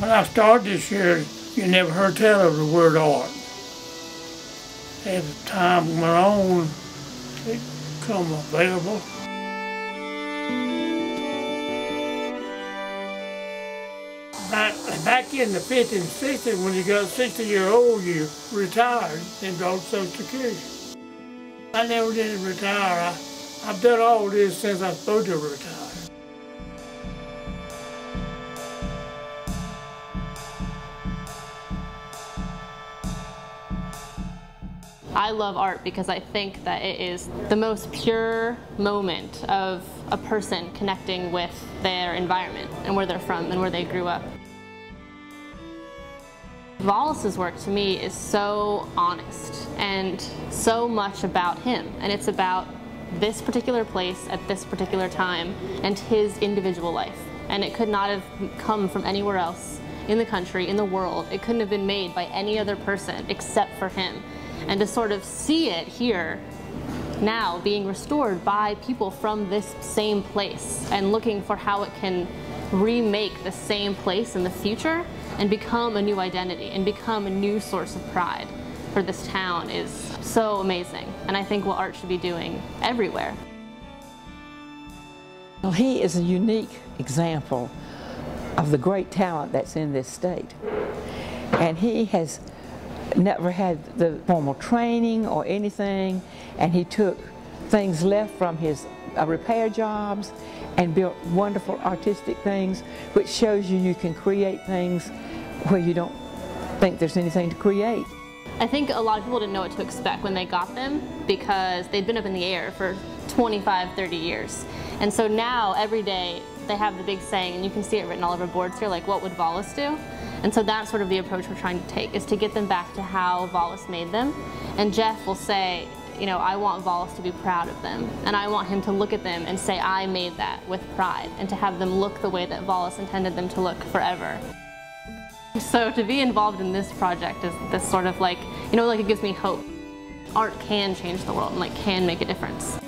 When I started this year, you never heard tell of the word art. As time went on, it became available. Back, back in the 50s and 60s, when you got 60 year old, you retired and got Social Security. I never did retire. I, I've done all this since I was supposed to retire. I love art because I think that it is the most pure moment of a person connecting with their environment and where they're from and where they grew up. Vollis's work to me is so honest and so much about him and it's about this particular place at this particular time and his individual life and it could not have come from anywhere else in the country, in the world. It couldn't have been made by any other person except for him and to sort of see it here now being restored by people from this same place and looking for how it can remake the same place in the future and become a new identity and become a new source of pride for this town is so amazing and I think what art should be doing everywhere. Well, he is a unique example of the great talent that's in this state. And he has never had the formal training or anything, and he took things left from his uh, repair jobs and built wonderful artistic things, which shows you you can create things where you don't think there's anything to create. I think a lot of people didn't know what to expect when they got them because they'd been up in the air for 25, 30 years. And so now, every day, they have the big saying, and you can see it written all over boards here, like, what would Vollis do? And so that's sort of the approach we're trying to take, is to get them back to how Vollis made them. And Jeff will say, you know, I want Vollis to be proud of them. And I want him to look at them and say, I made that with pride. And to have them look the way that Vollis intended them to look forever. So to be involved in this project is this sort of like, you know, like it gives me hope. Art can change the world and like can make a difference.